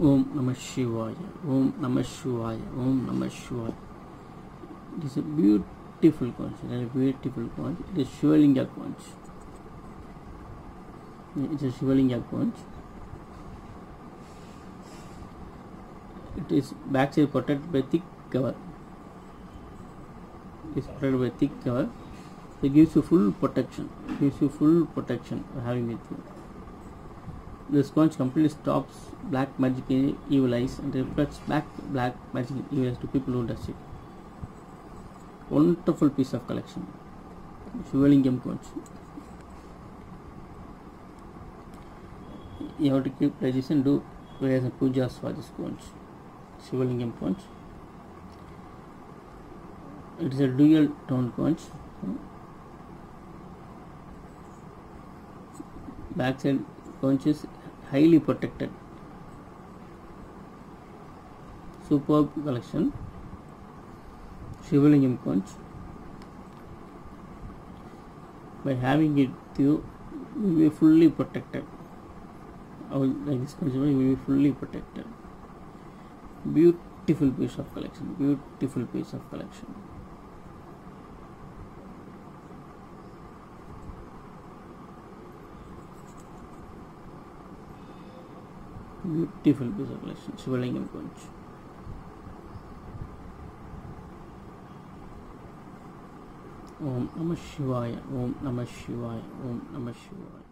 Om Namah Shivaya. Om Namah Shivaya. Om Namah Shivaya. It is a beautiful conch. A beautiful conch. It is Shivalinga conch. It is Shivalinga conch. It is backside protected by thick cover. It is protected by thick cover. It gives you full protection. It gives you full protection having it. This conch completely stops black magic evil eyes and reflects back black magic evil eyes to people who touch it. Wonderful piece of collection. Shivalingam conch. You have to keep practice and do prayers and pujas for this conch. Shivalingam conch. It is a dual tone conch. Backside conch is highly protected. Superb collection. Shivalingam conch. By having it, you will be fully protected. Our- Like this will be fully protected. Beautiful piece of collection. Beautiful piece of collection. Beautiful piece of collection. Shivalingam conch. Om Namah Shivaya. Om Namah Shivaya. Om Namah Shivaya.